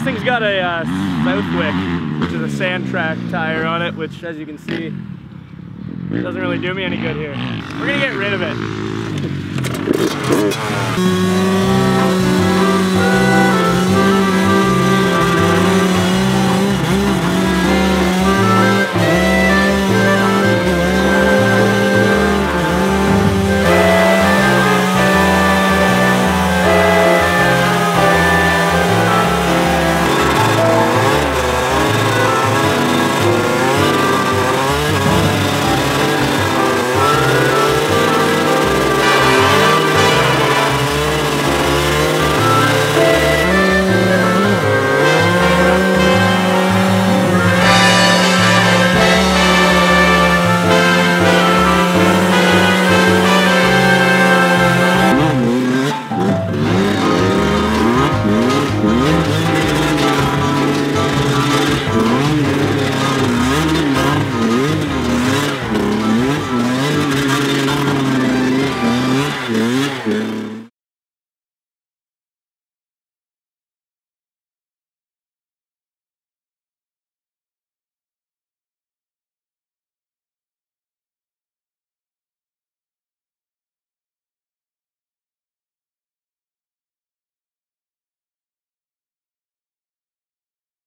This thing's got a uh, Southwick, which is a sand track tire on it, which as you can see, doesn't really do me any good here. We're gonna get rid of it.